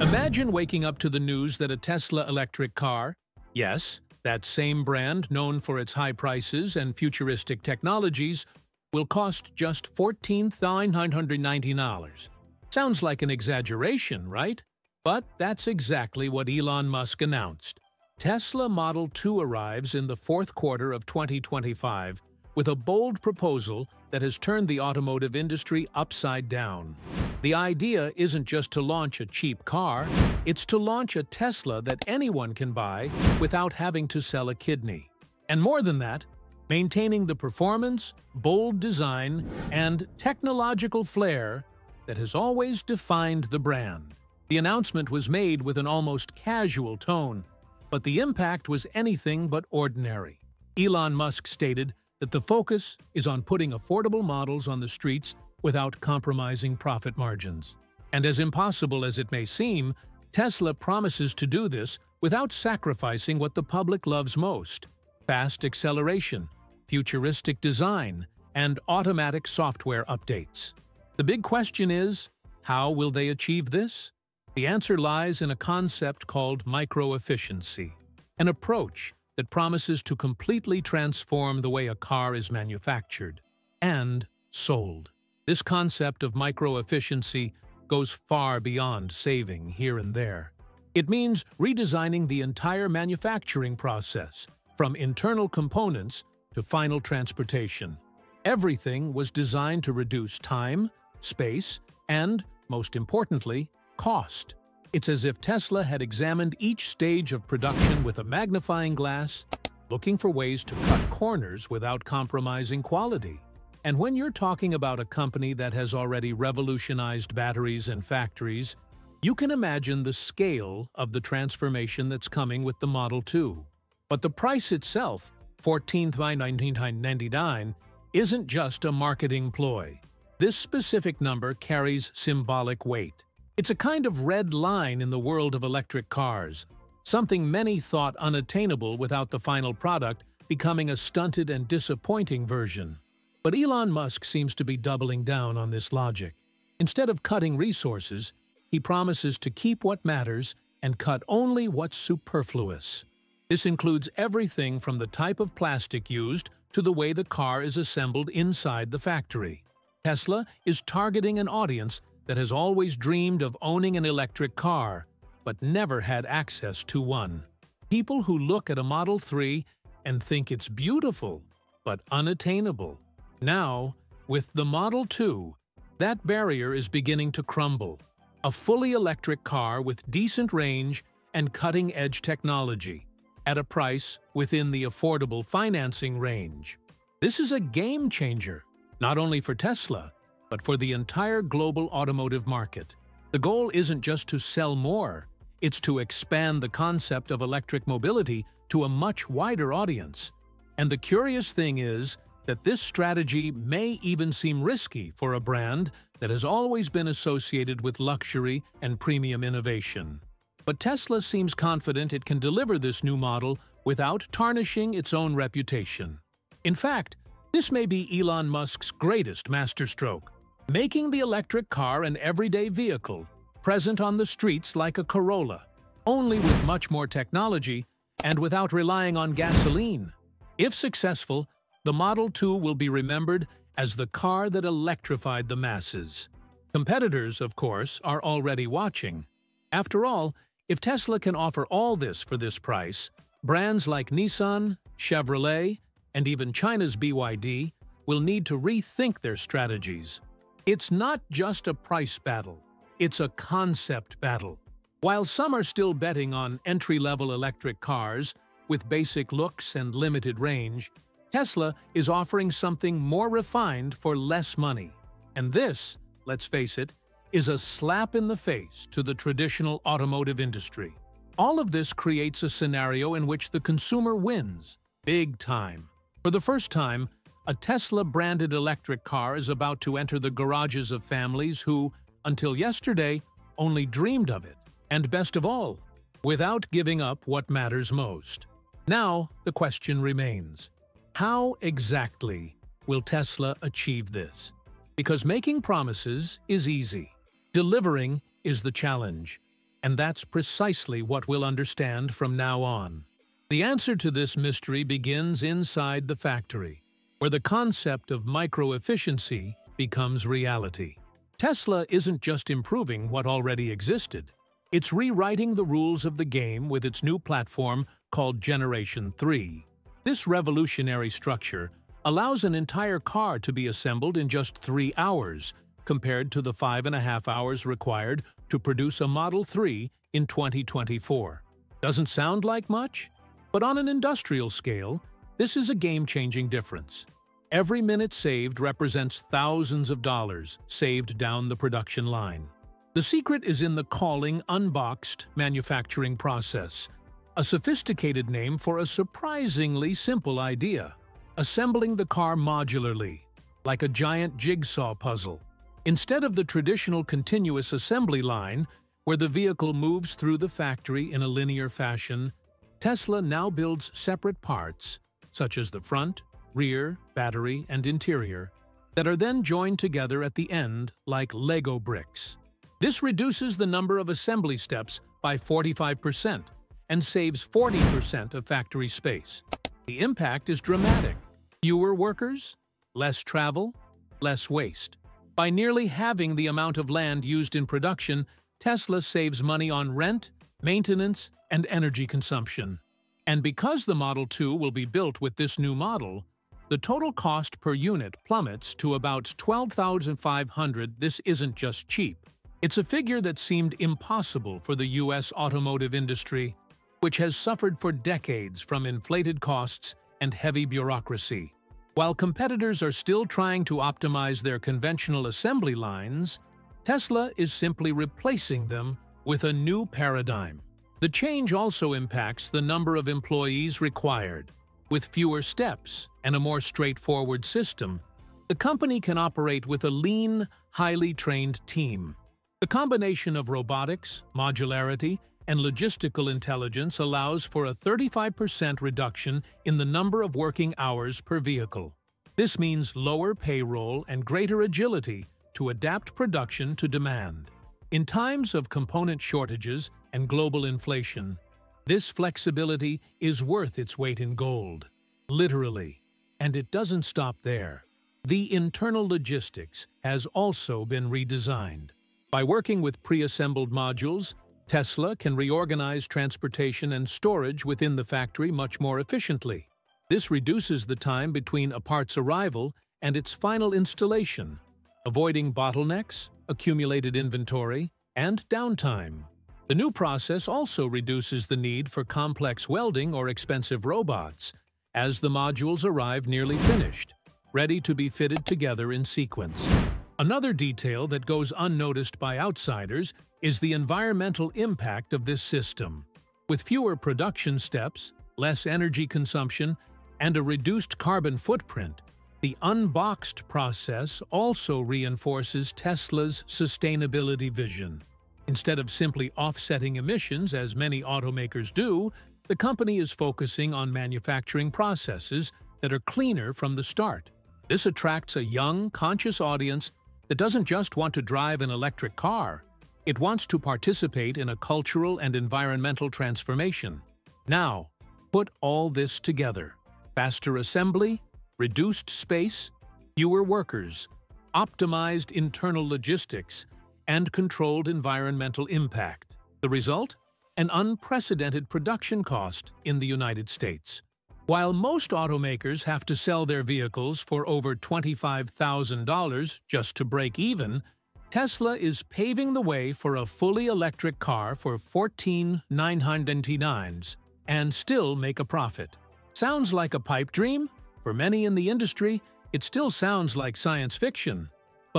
Imagine waking up to the news that a Tesla electric car, yes, that same brand known for its high prices and futuristic technologies, will cost just $14,990. Sounds like an exaggeration, right? But that's exactly what Elon Musk announced. Tesla Model 2 arrives in the fourth quarter of 2025 with a bold proposal that has turned the automotive industry upside down. The idea isn't just to launch a cheap car, it's to launch a Tesla that anyone can buy without having to sell a kidney. And more than that, maintaining the performance, bold design, and technological flair that has always defined the brand. The announcement was made with an almost casual tone, but the impact was anything but ordinary. Elon Musk stated that the focus is on putting affordable models on the streets without compromising profit margins. And as impossible as it may seem, Tesla promises to do this without sacrificing what the public loves most fast acceleration, futuristic design, and automatic software updates. The big question is how will they achieve this? The answer lies in a concept called micro-efficiency, an approach that promises to completely transform the way a car is manufactured and sold. This concept of micro-efficiency goes far beyond saving here and there. It means redesigning the entire manufacturing process, from internal components to final transportation. Everything was designed to reduce time, space, and, most importantly, cost. It's as if Tesla had examined each stage of production with a magnifying glass, looking for ways to cut corners without compromising quality. And when you're talking about a company that has already revolutionized batteries and factories, you can imagine the scale of the transformation that's coming with the Model 2. But the price itself, $14,999, isn't just a marketing ploy. This specific number carries symbolic weight. It's a kind of red line in the world of electric cars, something many thought unattainable without the final product becoming a stunted and disappointing version. But Elon Musk seems to be doubling down on this logic. Instead of cutting resources, he promises to keep what matters and cut only what's superfluous. This includes everything from the type of plastic used to the way the car is assembled inside the factory. Tesla is targeting an audience that has always dreamed of owning an electric car, but never had access to one. People who look at a Model 3 and think it's beautiful, but unattainable. Now, with the Model 2, that barrier is beginning to crumble. A fully electric car with decent range and cutting-edge technology, at a price within the affordable financing range. This is a game changer, not only for Tesla, but for the entire global automotive market. The goal isn't just to sell more, it's to expand the concept of electric mobility to a much wider audience. And the curious thing is that this strategy may even seem risky for a brand that has always been associated with luxury and premium innovation. But Tesla seems confident it can deliver this new model without tarnishing its own reputation. In fact, this may be Elon Musk's greatest masterstroke, making the electric car an everyday vehicle, present on the streets like a Corolla, only with much more technology and without relying on gasoline. If successful, the Model 2 will be remembered as the car that electrified the masses. Competitors, of course, are already watching. After all, if Tesla can offer all this for this price, brands like Nissan, Chevrolet, and even China's BYD will need to rethink their strategies. It's not just a price battle, it's a concept battle. While some are still betting on entry-level electric cars with basic looks and limited range, Tesla is offering something more refined for less money. And this, let's face it, is a slap in the face to the traditional automotive industry. All of this creates a scenario in which the consumer wins, big time. For the first time, a Tesla-branded electric car is about to enter the garages of families who, until yesterday, only dreamed of it. And best of all, without giving up what matters most. Now, the question remains. How exactly will Tesla achieve this? Because making promises is easy. Delivering is the challenge. And that's precisely what we'll understand from now on. The answer to this mystery begins inside the factory, where the concept of micro-efficiency becomes reality. Tesla isn't just improving what already existed. It's rewriting the rules of the game with its new platform called Generation 3. This revolutionary structure allows an entire car to be assembled in just three hours, compared to the five and a half hours required to produce a Model 3 in 2024. Doesn't sound like much? But on an industrial scale, this is a game-changing difference. Every minute saved represents thousands of dollars saved down the production line. The secret is in the calling unboxed manufacturing process, a sophisticated name for a surprisingly simple idea, assembling the car modularly, like a giant jigsaw puzzle. Instead of the traditional continuous assembly line, where the vehicle moves through the factory in a linear fashion, Tesla now builds separate parts, such as the front, rear, battery, and interior, that are then joined together at the end like Lego bricks. This reduces the number of assembly steps by 45% and saves 40% of factory space. The impact is dramatic. Fewer workers, less travel, less waste. By nearly halving the amount of land used in production, Tesla saves money on rent, maintenance, and energy consumption. And because the Model 2 will be built with this new model, the total cost per unit plummets to about $12,500. This isn't just cheap. It's a figure that seemed impossible for the U.S. automotive industry, which has suffered for decades from inflated costs and heavy bureaucracy. While competitors are still trying to optimize their conventional assembly lines, Tesla is simply replacing them with a new paradigm. The change also impacts the number of employees required. With fewer steps and a more straightforward system, the company can operate with a lean, highly trained team. The combination of robotics, modularity, and logistical intelligence allows for a 35% reduction in the number of working hours per vehicle. This means lower payroll and greater agility to adapt production to demand. In times of component shortages and global inflation, this flexibility is worth its weight in gold, literally. And it doesn't stop there. The internal logistics has also been redesigned. By working with pre-assembled modules, Tesla can reorganize transportation and storage within the factory much more efficiently. This reduces the time between a part's arrival and its final installation, avoiding bottlenecks, accumulated inventory, and downtime. The new process also reduces the need for complex welding or expensive robots, as the modules arrive nearly finished, ready to be fitted together in sequence. Another detail that goes unnoticed by outsiders is the environmental impact of this system. With fewer production steps, less energy consumption, and a reduced carbon footprint, the unboxed process also reinforces Tesla's sustainability vision. Instead of simply offsetting emissions as many automakers do, the company is focusing on manufacturing processes that are cleaner from the start. This attracts a young, conscious audience that doesn't just want to drive an electric car, it wants to participate in a cultural and environmental transformation. Now, put all this together. Faster assembly, reduced space, fewer workers, optimized internal logistics, and controlled environmental impact. The result? An unprecedented production cost in the United States. While most automakers have to sell their vehicles for over $25,000 just to break even, Tesla is paving the way for a fully electric car for $14,999 and still make a profit. Sounds like a pipe dream? For many in the industry, it still sounds like science fiction.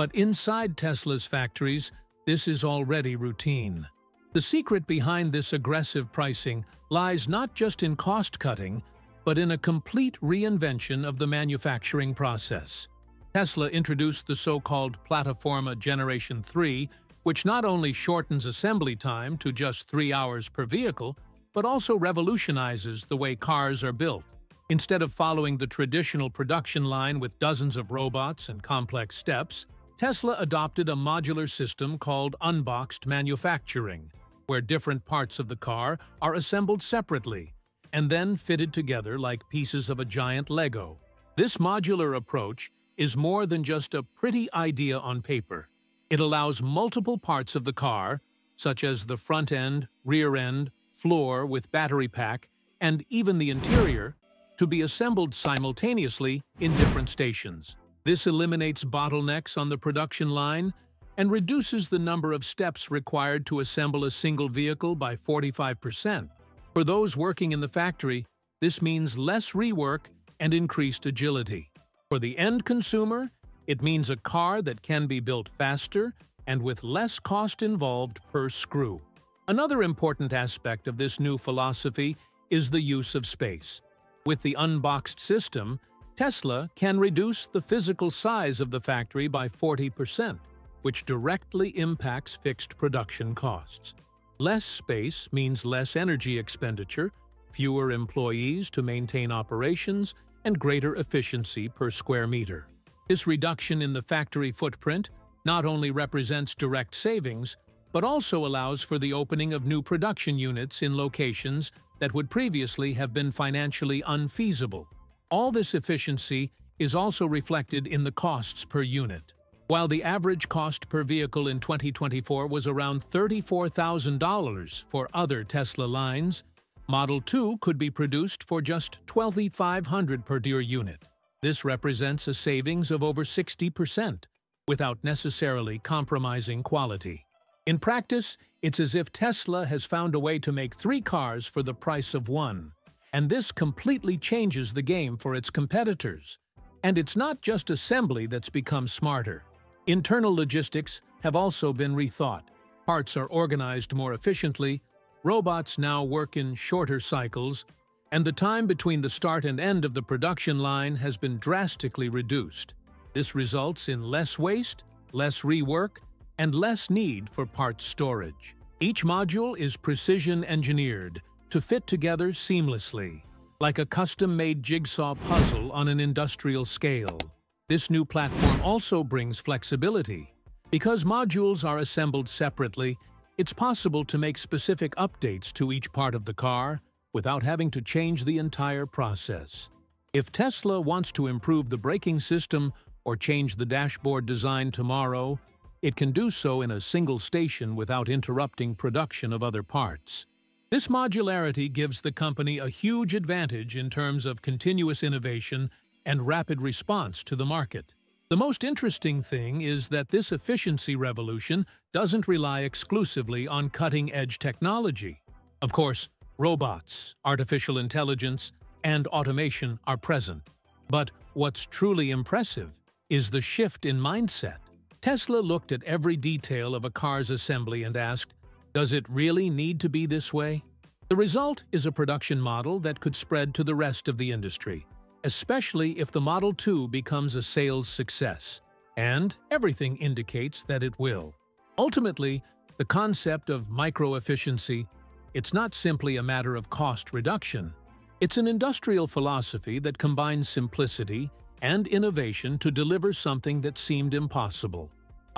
But inside Tesla's factories, this is already routine. The secret behind this aggressive pricing lies not just in cost-cutting, but in a complete reinvention of the manufacturing process. Tesla introduced the so-called Plataforma Generation 3, which not only shortens assembly time to just three hours per vehicle, but also revolutionizes the way cars are built. Instead of following the traditional production line with dozens of robots and complex steps, Tesla adopted a modular system called unboxed manufacturing, where different parts of the car are assembled separately and then fitted together like pieces of a giant Lego. This modular approach is more than just a pretty idea on paper. It allows multiple parts of the car, such as the front end, rear end, floor with battery pack, and even the interior, to be assembled simultaneously in different stations. This eliminates bottlenecks on the production line and reduces the number of steps required to assemble a single vehicle by 45%. For those working in the factory, this means less rework and increased agility. For the end consumer, it means a car that can be built faster and with less cost involved per screw. Another important aspect of this new philosophy is the use of space. With the unboxed system, Tesla can reduce the physical size of the factory by 40%, which directly impacts fixed production costs. Less space means less energy expenditure, fewer employees to maintain operations, and greater efficiency per square meter. This reduction in the factory footprint not only represents direct savings, but also allows for the opening of new production units in locations that would previously have been financially unfeasible. All this efficiency is also reflected in the costs per unit. While the average cost per vehicle in 2024 was around $34,000 for other Tesla lines, Model 2 could be produced for just $12,500 per unit. This represents a savings of over 60% without necessarily compromising quality. In practice, it's as if Tesla has found a way to make three cars for the price of one. And this completely changes the game for its competitors. And it's not just assembly that's become smarter. Internal logistics have also been rethought. Parts are organized more efficiently, robots now work in shorter cycles, and the time between the start and end of the production line has been drastically reduced. This results in less waste, less rework, and less need for parts storage. Each module is precision engineered to fit together seamlessly, like a custom-made jigsaw puzzle on an industrial scale. This new platform also brings flexibility. Because modules are assembled separately, it's possible to make specific updates to each part of the car without having to change the entire process. If Tesla wants to improve the braking system or change the dashboard design tomorrow, it can do so in a single station without interrupting production of other parts. This modularity gives the company a huge advantage in terms of continuous innovation and rapid response to the market. The most interesting thing is that this efficiency revolution doesn't rely exclusively on cutting-edge technology. Of course, robots, artificial intelligence, and automation are present. But what's truly impressive is the shift in mindset. Tesla looked at every detail of a car's assembly and asked, does it really need to be this way? The result is a production model that could spread to the rest of the industry, especially if the Model 2 becomes a sales success. And everything indicates that it will. Ultimately, the concept of micro-efficiency, it's not simply a matter of cost reduction. It's an industrial philosophy that combines simplicity, and innovation to deliver something that seemed impossible.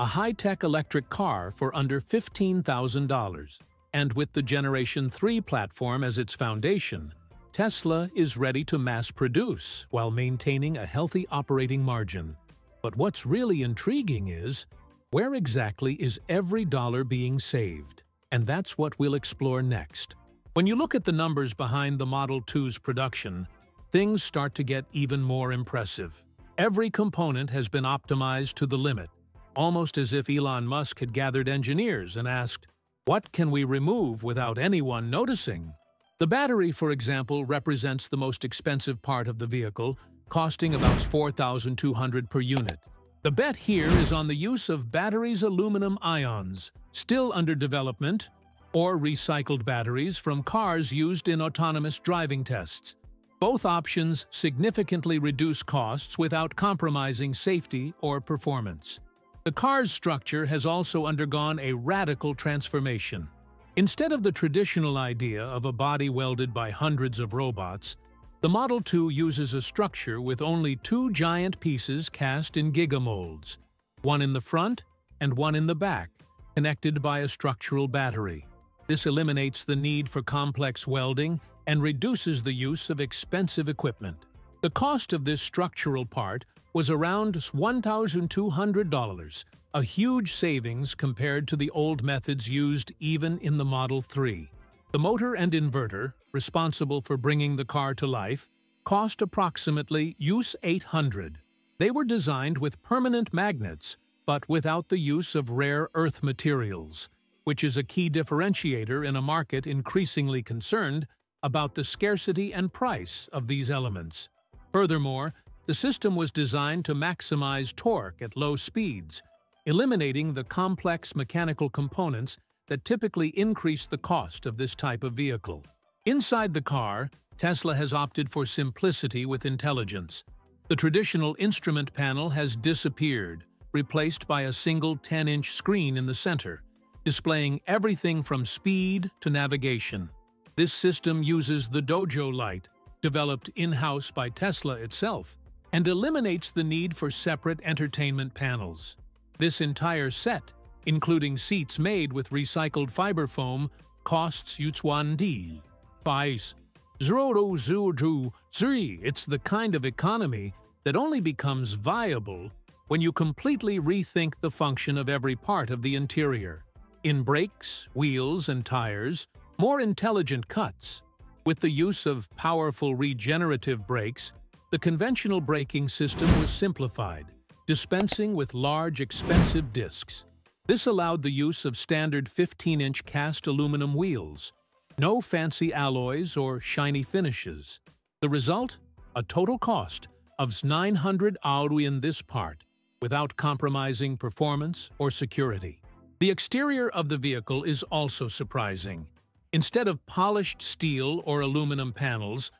A high-tech electric car for under $15,000. And with the Generation 3 platform as its foundation, Tesla is ready to mass produce while maintaining a healthy operating margin. But what's really intriguing is, where exactly is every dollar being saved? And that's what we'll explore next. When you look at the numbers behind the Model 2's production, things start to get even more impressive. Every component has been optimized to the limit, almost as if Elon Musk had gathered engineers and asked, what can we remove without anyone noticing? The battery, for example, represents the most expensive part of the vehicle, costing about $4,200 per unit. The bet here is on the use of batteries aluminum ions, still under development, or recycled batteries from cars used in autonomous driving tests. Both options significantly reduce costs without compromising safety or performance. The car's structure has also undergone a radical transformation. Instead of the traditional idea of a body welded by hundreds of robots, the Model 2 uses a structure with only two giant pieces cast in gigamolds, one in the front and one in the back, connected by a structural battery. This eliminates the need for complex welding and reduces the use of expensive equipment. The cost of this structural part was around $1,200, a huge savings compared to the old methods used even in the Model 3. The motor and inverter, responsible for bringing the car to life, cost approximately US 800. They were designed with permanent magnets, but without the use of rare earth materials, which is a key differentiator in a market increasingly concerned about the scarcity and price of these elements. Furthermore, the system was designed to maximize torque at low speeds, eliminating the complex mechanical components that typically increase the cost of this type of vehicle. Inside the car, Tesla has opted for simplicity with intelligence. The traditional instrument panel has disappeared, replaced by a single 10-inch screen in the center, displaying everything from speed to navigation. This system uses the Dojo light, developed in-house by Tesla itself, and eliminates the need for separate entertainment panels. This entire set, including seats made with recycled fiber foam, costs Yuan Di. Price zero zero three. It's the kind of economy that only becomes viable when you completely rethink the function of every part of the interior. In brakes, wheels, and tires, more intelligent cuts. With the use of powerful regenerative brakes, the conventional braking system was simplified, dispensing with large, expensive discs. This allowed the use of standard 15-inch cast aluminum wheels. No fancy alloys or shiny finishes. The result? A total cost of 900 euro in this part, without compromising performance or security. The exterior of the vehicle is also surprising. Instead of polished steel or aluminum panels,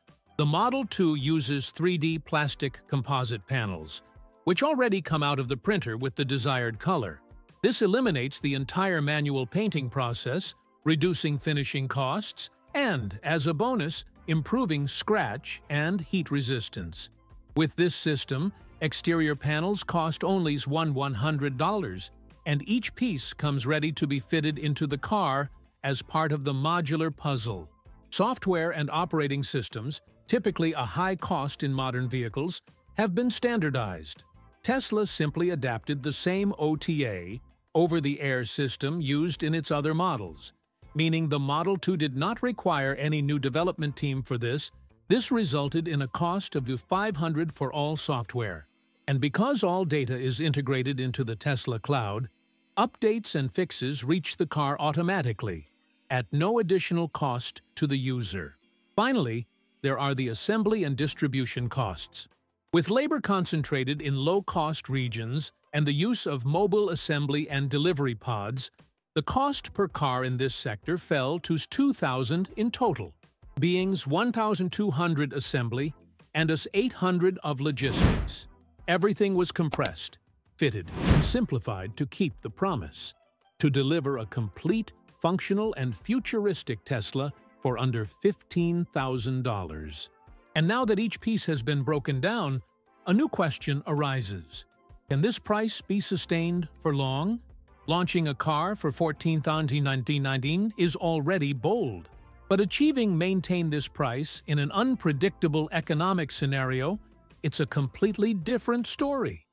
the Model 2 uses 3D plastic composite panels, which already come out of the printer with the desired color. This eliminates the entire manual painting process, reducing finishing costs, and, as a bonus, improving scratch and heat resistance. With this system, exterior panels cost only one $100, and each piece comes ready to be fitted into the car as part of the modular puzzle. Software and operating systems, typically a high cost in modern vehicles, have been standardized. Tesla simply adapted the same OTA, over-the-air system used in its other models, meaning the Model 2 did not require any new development team for this. This resulted in a cost of 500 for all software. And because all data is integrated into the Tesla cloud, updates and fixes reach the car automatically, at no additional cost to the user. Finally, there are the assembly and distribution costs. With labor concentrated in low-cost regions and the use of mobile assembly and delivery pods, the cost per car in this sector fell to 2,000 in total, being 1,200 assembly and us 800 of logistics. Everything was compressed, fitted, and simplified to keep the promise, to deliver a complete, functional, and futuristic Tesla for under $15,000. And now that each piece has been broken down, a new question arises. Can this price be sustained for long? Launching a car for $14,919 is already bold. But achieving maintain this price in an unpredictable economic scenario, it's a completely different story.